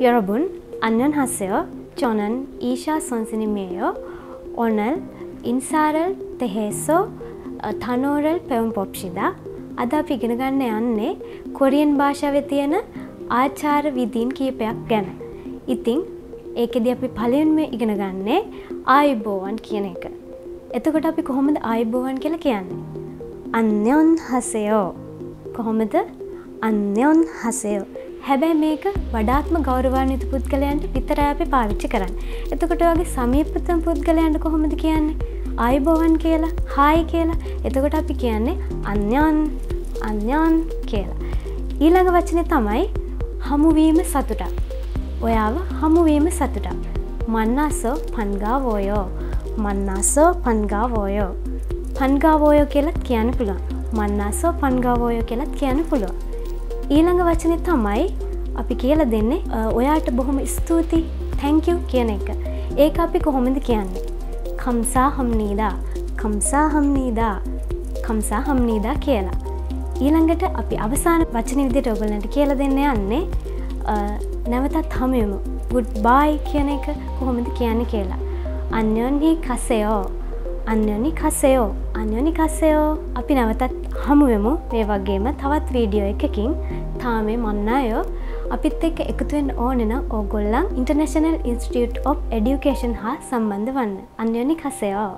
여러분, 안녕하세요. 저는 이샤 선생님이에요. 오늘 인사를 대해서 තනෝරල් පැවුම් පොප්ෂිදා අද අපි ඉගෙනගන්න යන්නේ කොරියන් භාෂාව තියෙන ආචාර විදීන් කීපයක් ගැන. ඉතිං ඒකෙද අපි පලයන්ම ඉගෙන ගන්නේ ආයිබෝවන් කියන එක. එතකොට අපි කොහොමද ආයිබෝවන් කියල කියන්නේ. අන්‍යොන් හසයෝ කොහොමද අන්‍යොන් හසයෝ හැබැයි මේක වඩාත්ම ගෞරවාන්විත පුද්ගලයන්ට විතර අපි පාවිච්චි කරන්න. එතකොට වගේ සමීපතම පුද්ගලයන්ට කොහොමද කියන්නේ අයිබෝවන් කියලා හායි කියලා එතකොට අපි කියන්නේ අන්‍යන් අන්‍යන් කියලා. ඊළඟ වචනය තමයි හමුවීම සතුටක්. ඔයාව හමුවීම සතුටක්. මන්නස්සෝ පන්ගාවෝයෝ මන්නස්සෝ පන්ගාවෝයෝ. පන්ගාවෝයෝ කියලත් කියන්න පුළුවන්. මන්නස්සෝ පන්ගාවෝයෝ කියලත් කියන්න පුළුවන්. ඊළඟ වචනය තමයි අපි කියල දෙන්නේ ඔයාට බොහොම ස්තුතියි තැංකව් කියන එක. ඒක අපි කොහොමද කියන්නේ. කම්සා හම්නීදා කම්සා හම්නීදා කම්සා හම්නීදා කියලා. ඊළඟට අපි අවසාන වචන විදිට ඔගලට කියල දෙන්න යන්නේ නැවතත් හමයමු ගුඩ් බායි කියන එක කොහොමද කියන්න කියලා. අන්‍යොන්හි කසයෝ අන්‍යනි කසයෝ අන්‍යනි කසයෝ අපි නැවතත් හමුවමු මේ වගේම තවත් වීඩියෝ එකකින්. තාමේ මන්නයෝ අපිත් එක්ක එකතුවෙන් ඕනෙන ඕගොල්ලන් ඉන්ටර්නශනල් ඉන්ස්ටියට් of එඩියුකේෂන් හා සම්බන්ධ වන්න. අන්‍යනි කසයෝ.